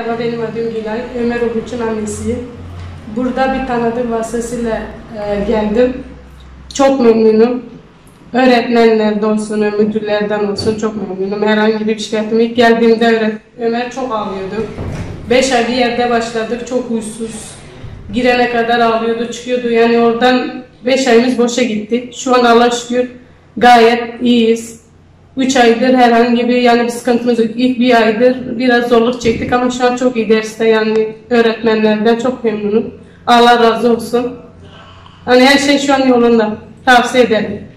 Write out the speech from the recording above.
Merhaba benim adım Gülay. Ömer Oruç'un annesiyim. Burada bir tanıdığım vasıtasıyla e, geldim. Çok memnunum. Öğretmenlerden olsun, müdürlerden olsun çok memnunum. Herhangi bir şikayetim. İlk geldiğimde Ömer çok ağlıyordu. Beş ay bir yerde başladık. Çok huysuz. Girene kadar ağlıyordu, çıkıyordu. Yani oradan beş ayımız boşa gitti. Şu an Allah şükür gayet iyiyiz. 3 aydır herhangi bir yani bir sıkıntımız yok. İlk bir aydır biraz zorluk çektik ama şu an çok iyi derste yani öğretmenlerden çok memnunum. Allah razı olsun. Hani her şey şu an yolunda. Tavsiye ederim.